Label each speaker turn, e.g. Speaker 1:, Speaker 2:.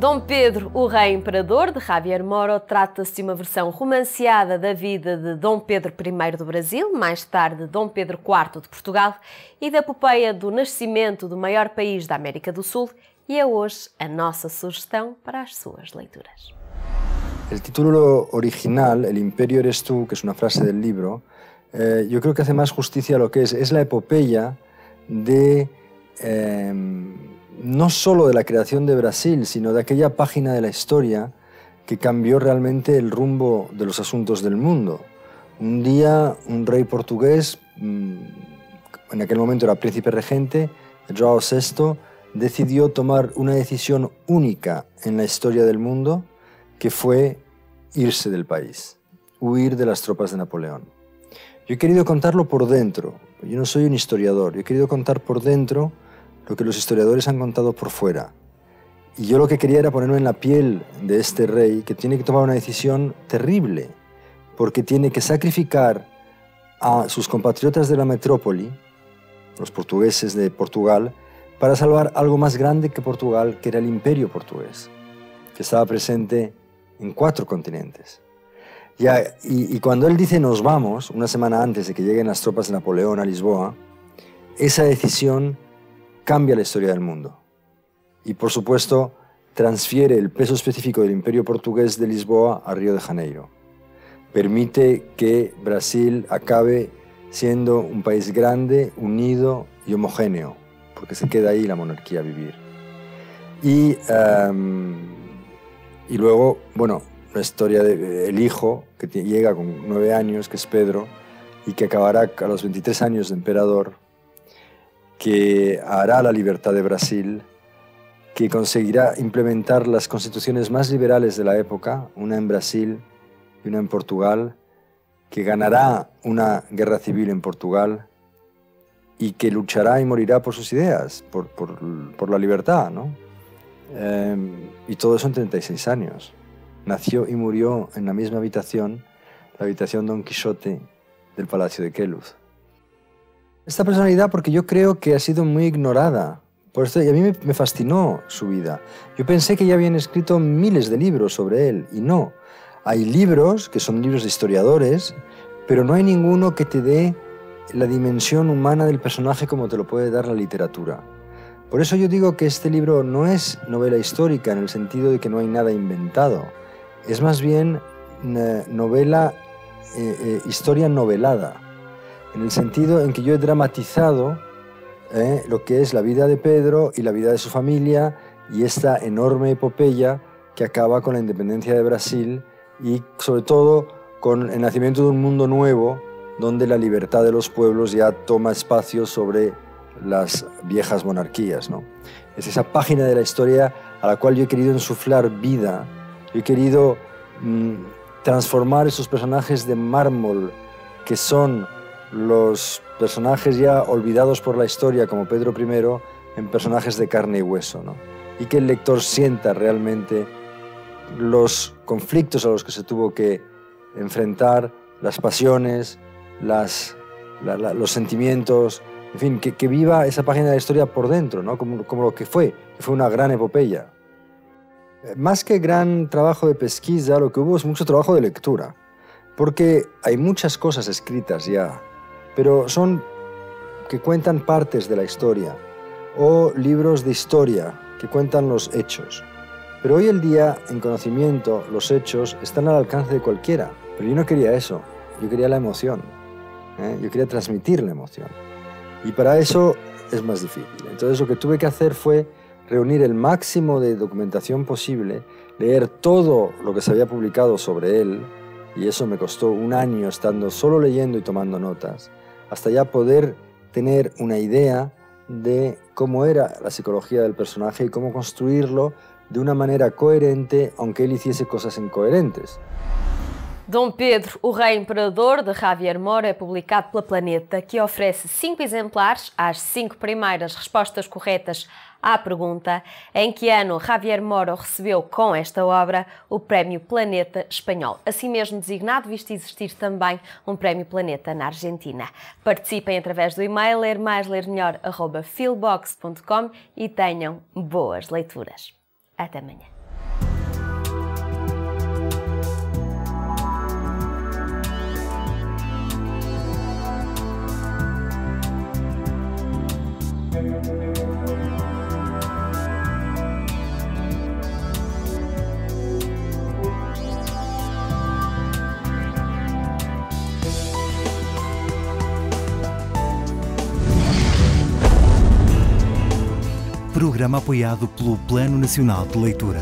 Speaker 1: Dom Pedro, o Rei Imperador, de Javier Moro, trata-se de uma versão romanceada da vida de Dom Pedro I do Brasil, mais tarde Dom Pedro IV de Portugal, e da epopeia do nascimento do maior país da América do Sul, e é hoje a nossa sugestão para as suas leituras.
Speaker 2: El título original, El Imperio eres tú, que es una frase del libro, eh, yo creo que hace más justicia a lo que es. Es la epopeya de eh, no solo de la creación de Brasil, sino de aquella página de la historia que cambió realmente el rumbo de los asuntos del mundo. Un día un rey portugués, mm, en aquel momento era príncipe regente, João VI, decidió tomar una decisión única en la historia del mundo, que fue irse del país, huir de las tropas de Napoleón. Yo he querido contarlo por dentro, yo no soy un historiador, yo he querido contar por dentro lo que los historiadores han contado por fuera. Y yo lo que quería era ponerme en la piel de este rey que tiene que tomar una decisión terrible, porque tiene que sacrificar a sus compatriotas de la metrópoli, los portugueses de Portugal, para salvar algo más grande que Portugal, que era el imperio portugués, que estaba presente en cuatro continentes. Y, y cuando él dice nos vamos, una semana antes de que lleguen las tropas de Napoleón a Lisboa, esa decisión cambia la historia del mundo. Y por supuesto, transfiere el peso específico del imperio portugués de Lisboa a Río de Janeiro. Permite que Brasil acabe siendo un país grande, unido y homogéneo, porque se queda ahí la monarquía a vivir. Y, um, y luego, bueno, la historia del hijo que llega con nueve años, que es Pedro, y que acabará a los 23 años de emperador, que hará la libertad de Brasil, que conseguirá implementar las constituciones más liberales de la época, una en Brasil y una en Portugal, que ganará una guerra civil en Portugal y que luchará y morirá por sus ideas, por, por, por la libertad, ¿no? Eh, y todo eso en 36 años. Nació y murió en la misma habitación, la habitación Don Quijote del Palacio de Queluz esta personalidad porque yo creo que ha sido muy ignorada. Por esto, y a mí me, fascinó su vida. Yo pensé que ya habían escrito miles de libros sobre él, y no. Hay libros que son libros de historiadores, pero no hay ninguno que te dé la dimensión humana del personaje como te lo puede dar la literatura. Por eso yo digo que este libro no es novela histórica en el sentido de que no hay nada inventado. Es más bien novela, eh, eh, historia novelada en el sentido en que yo he dramatizado eh, lo que es la vida de Pedro y la vida de su familia y esta enorme epopeya que acaba con la independencia de Brasil y sobre todo con el nacimiento de un mundo nuevo donde la libertad de los pueblos ya toma espacio sobre las viejas monarquías. ¿no? Es esa página de la historia a la cual yo he querido insuflar vida, yo he querido mm, transformar esos personajes de mármol que son los personajes ya olvidados por la historia, como Pedro I, en personajes de carne y hueso, ¿no? y que el lector sienta realmente los conflictos a los que se tuvo que enfrentar, las pasiones, las, los sentimientos, en fin, que, viva esa página de la historia por dentro, ¿no? como, como lo que fue, que fue una gran epopeya. Más que gran trabajo de pesquisa, lo que hubo es mucho trabajo de lectura, porque hay muchas cosas escritas ya pero son que cuentan partes de la historia o libros de historia que cuentan los hechos. Pero hoy el día, en conocimiento, los hechos están al alcance de cualquiera. Pero yo no quería eso, yo quería la emoción, ¿eh? yo quería transmitir la emoción. Y para eso es más difícil. Entonces lo que tuve que hacer fue reunir el máximo de documentación posible, leer todo lo que se había publicado sobre él, y eso me costó un año estando solo leyendo y tomando notas, hasta ya poder tener una idea de cómo era la psicología del personaje y cómo construirlo de una manera coherente, aunque él hiciese cosas incoherentes.
Speaker 1: Dom Pedro, o Rei Imperador, de Javier Mora, é publicado pela Planeta, que oferece cinco exemplares às cinco primeiras respostas corretas à pergunta em que ano Javier Moro recebeu com esta obra o Prémio Planeta Espanhol, assim mesmo designado, visto existir também um Prémio Planeta na Argentina. Participem através do e-mail ler mais, ler melhor, arroba e tenham boas leituras. Até amanhã.
Speaker 3: Programa apoiado pelo Plano Nacional de Leitura.